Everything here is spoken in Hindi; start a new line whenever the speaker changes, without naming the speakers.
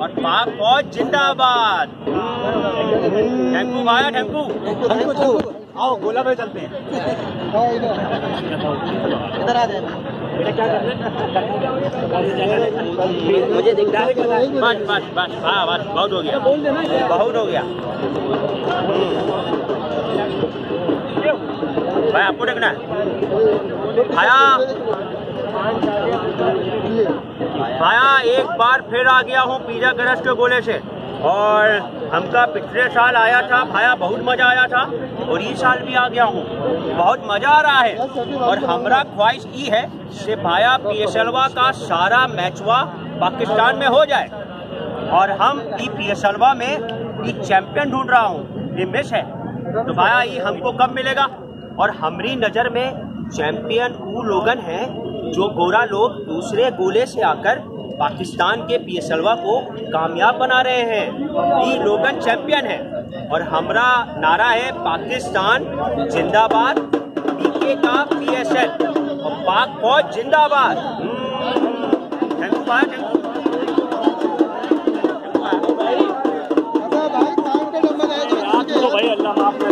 और पाक फौज जिंदाबाद। थैंकू भाया थैंकू
आओ गोला में चलते हैं।
इधर आ
मुझे
बस बस बस। हाँ बस बहुत हो गया। बहुत हो गया। भाई आपको देखना है। भाया भाया, एक बार फिर आ गया हूँ पिज्जा गरज के गोले से। और हमका पिछले साल आया था, भाया, बहुत मज़ा आया था, और इस साल भी आ गया हूँ। बहुत मज़ा आ रहा है। और हमारा ख्वाहिश ये है कि भाया, पीएसएलवा का सारा मैचवा पाकिस्तान में हो जाए। और हम ई पीएसएलवा में एक चैंपियन ढूंढ रहा हूँ। ये मिस है। तो भाया ये हमको कब मिलेगा? और हमारी नज़र में चैंपियन वो लोगन हैं जो गोरा लोग दूसरे गोले से आकर पाकिस्तान के पीएसलवा को कामयाब बना रहे हैं। ये लोगन चैंपियन है और हमारा नारा है पाकिस्तान जिंदाबाद पीके का पीएसएल और पाक फौज जिंदाबाद। भाई अल्लाह